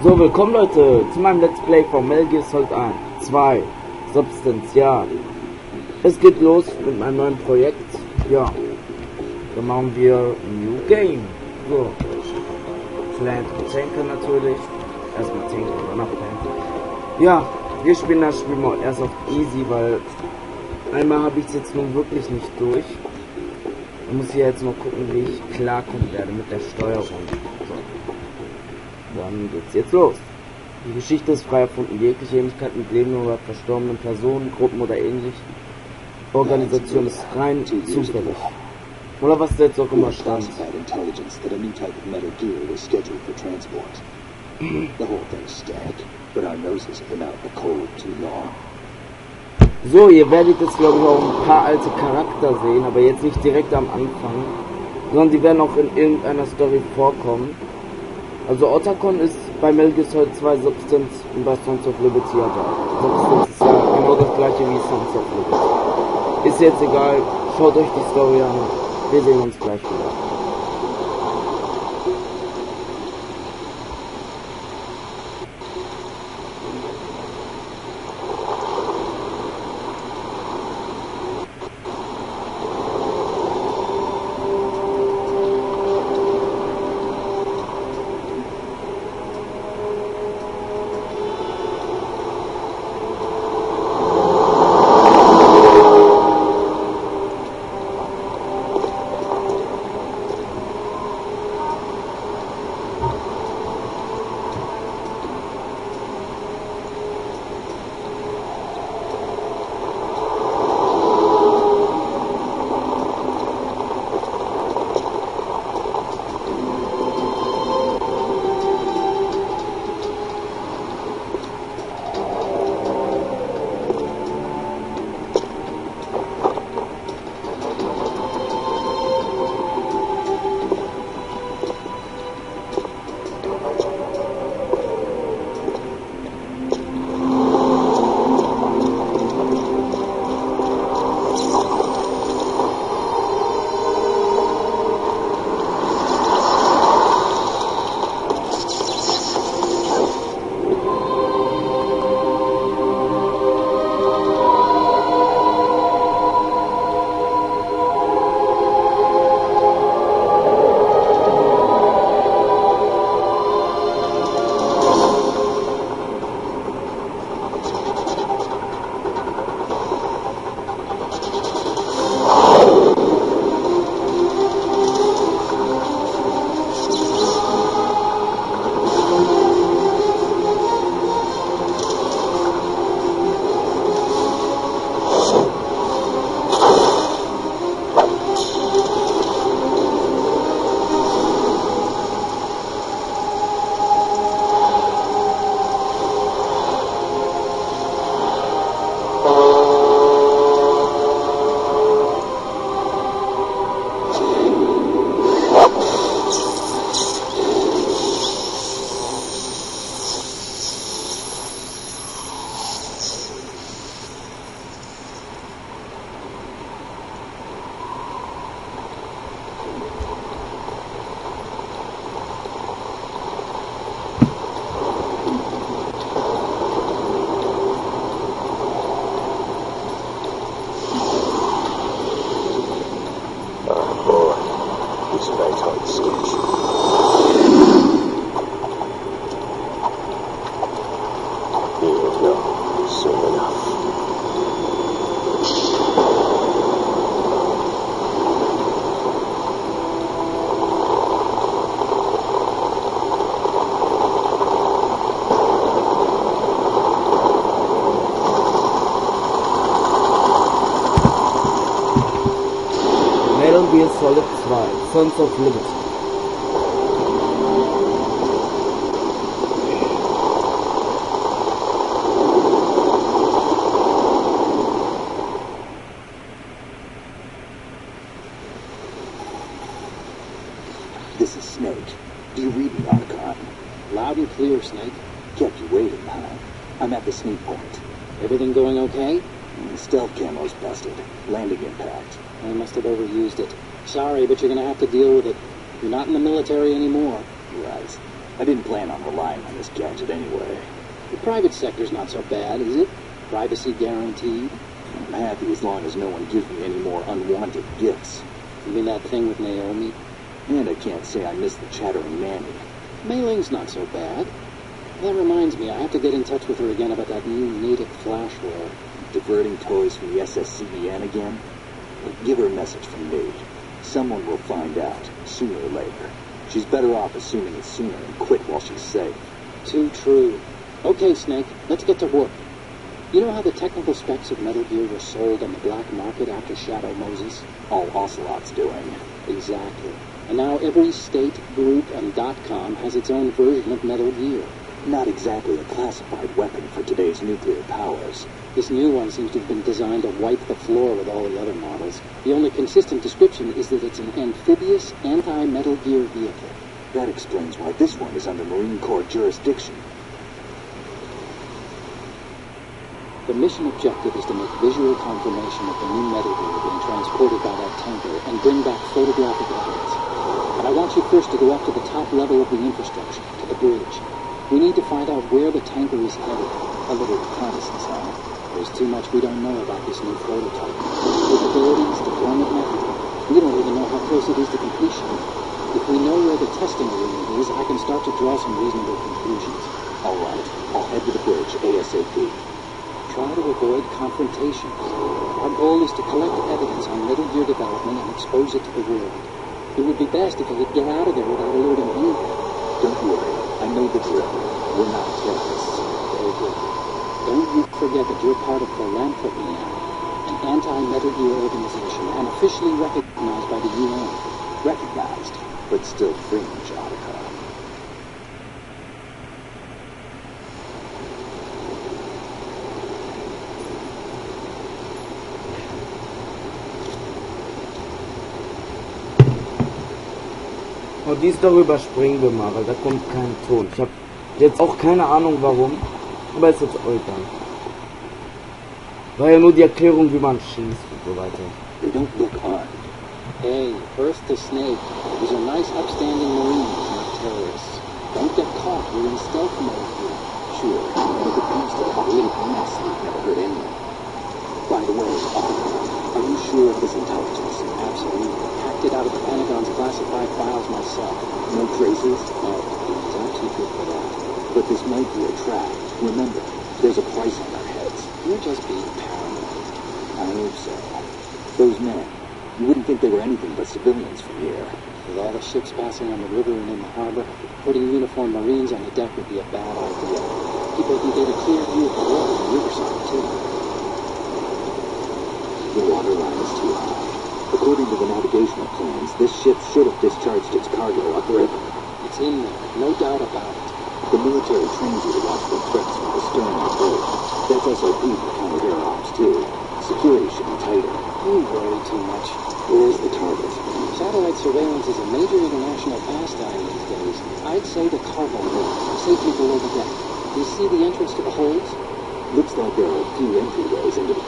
So, willkommen Leute zu meinem Let's Play von Metal Gear Solid 1, 2, Substance, ja. Es geht los mit meinem neuen Projekt, ja. Da machen wir New Game. So. Plant und Tanker natürlich. Erstmal Tanker, danach Plant. Ja, wir spielen das Spiel mal erst auf Easy, weil einmal habe ich es jetzt nun wirklich nicht durch. Ich muss hier jetzt mal gucken, wie ich klarkommen werde mit der Steuerung. Dann geht's jetzt los. Die Geschichte ist frei erfunden. Jegliche Ähnlichkeit mit lebenden oder verstorbenen Personen, Gruppen oder ähnlich. Organisation ist rein zufällig. Oder was jetzt auch immer stand. So, ihr werdet jetzt glaube ich auch ein paar alte Charakter sehen, aber jetzt nicht direkt am Anfang, sondern die werden auch in irgendeiner Story vorkommen. Also Otacon ist bei Gear Solid 2 Substance und bei Sons of Liberty da. Substance ist ja genau das gleiche wie Sons of Liberty. Ist jetzt egal, schaut euch die Story an. Wir sehen uns gleich wieder. 2, Sons of Liberty. This is Snake. Do you read me, Otacon? Loud and clear, Snake. Kept you waiting, huh? I'm at the sneak point. Everything going okay? Stealth camo's busted. Landing impact. I must have overused it. Sorry, but you're gonna have to deal with it. You're not in the military anymore. Right. I didn't plan on relying on this gadget anyway. The private sector's not so bad, is it? Privacy guaranteed. I'm happy as long as no one gives me any more unwanted gifts. You mean that thing with Naomi? And I can't say I miss the chattering nanny. Mei Ling's not so bad. That reminds me, I have to get in touch with her again about that new native flashware. Diverting toys from the SSCBN again? Give her a message from me. Someone will find out, sooner or later. She's better off assuming it sooner and quit while she's safe. Too true. Okay, Snake, let's get to work. You know how the technical specs of Metal Gear were sold on the black market after Shadow Moses? All Ocelot's doing. Exactly. And now every state, group, and dot .com has its own version of Metal Gear. Not exactly a classified weapon for today's nuclear powers. This new one seems to have been designed to wipe the floor with all the other models. The only consistent description is that it's an amphibious anti-Metal Gear vehicle. That explains why this one is under Marine Corps jurisdiction. The mission objective is to make visual confirmation of the new Metal Gear being transported by that tanker and bring back photographic evidence. But I want you first to go up to the top level of the infrastructure, to the bridge. We need to find out where the tanker is headed. A little reconnaissance, huh? There's too much we don't know about this new prototype. Capabilities, deployment method. We don't even know how close it is to completion. If we know where the testing arena is, I can start to draw some reasonable conclusions. All right, I'll head to the bridge ASAP. Try to avoid confrontations. Our goal is to collect evidence on Metal Gear development and expose it to the world. It would be best if we could get out of there without alerting you. Officially recognized by the UN. Recognized, but still fringe, Otacon. Und dies darüber springen wir mal, weil da kommt kein Ton. Ich habe jetzt auch keine Ahnung warum, aber ist jetzt egal. War ja nur die Erklärung, wie man schießt und so weiter. Don't look on. Hey, Earth to Snake. These are nice, upstanding Marines, not terrorists. Don't get caught. We're in stealth mode here. Sure, but the beast of a little mess we've never heard anyone. By the way, are you sure of this intelligence? Absolutely. Hacked it out of the Pentagon's classified files myself. No traces? No, I'm too good for that. But this might be a trap. Remember, there's a price on our heads. You're just being paranoid. I hope so. Those men, you wouldn't think they were anything but civilians from here. With all the ships passing on the river and in the harbor, putting uniformed Marines on the deck would be a bad idea. People can get a clear view of the water the riverside, too. The water line is too high. According to the navigational plans, this ship should have discharged its cargo upriver. It's in there, no doubt about it. The military trains you to watch for threats from the stern and boat. That's SOP for counter-air ops, too. Security should be tighter. You worry too much. Where's the target? Satellite surveillance is a major international pastime these days. I'd say the cargo hold, safely below the deck. You see the entrance to the holds? Looks like there are a few entryways into the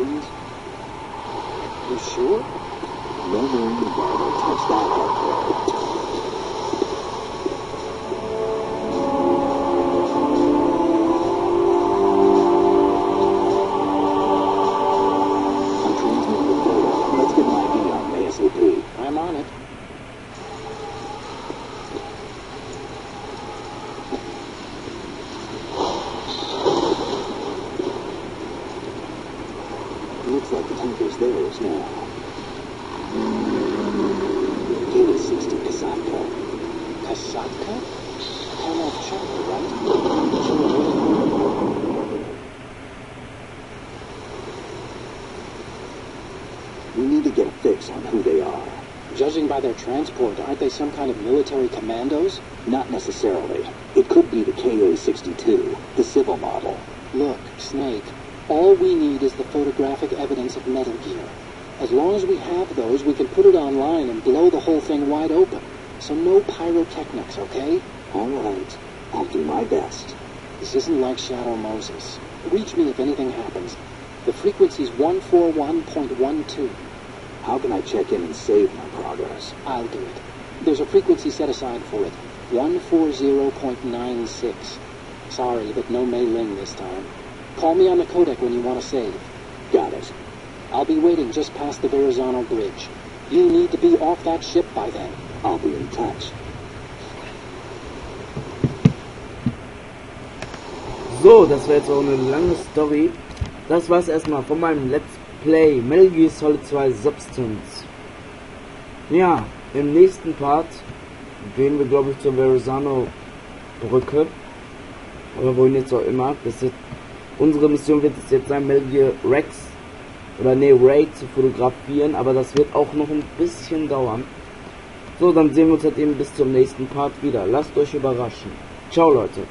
emotions. You sure? Never anybody will touch that out there. I'm on it. Judging by their transport, aren't they some kind of military commandos? Not necessarily. It could be the KA-62, the civil model. Look, Snake, all we need is the photographic evidence of Metal Gear. As long as we have those, we can put it online and blow the whole thing wide open. So no pyrotechnics, okay? All right. I'll do my best. This isn't like Shadow Moses. Reach me if anything happens. The frequency's 141.12. How can I check in and save my progress? I'll do it. There's a frequency set aside for it. 140.96. Sorry, but no Mei Ling this time. Call me on the codec when you want to save. Got it. I'll be waiting just past the Verrazano Bridge. You need to be off that ship by then. I'll be in touch. So, das war jetzt auch eine lange Story. Das war's erstmal von meinem Let's Play Metal Gear Solid 2 Substance. Ja, im nächsten Part gehen wir, glaube ich, zur Verrazano Brücke. Oder wohin jetzt auch immer. Das wird, unsere Mission wird es jetzt sein, Metal Gear Rex oder nee, Ray zu fotografieren, aber das wird auch noch ein bisschen dauern. So, dann sehen wir uns halt eben bis zum nächsten Part wieder. Lasst euch überraschen. Ciao, Leute.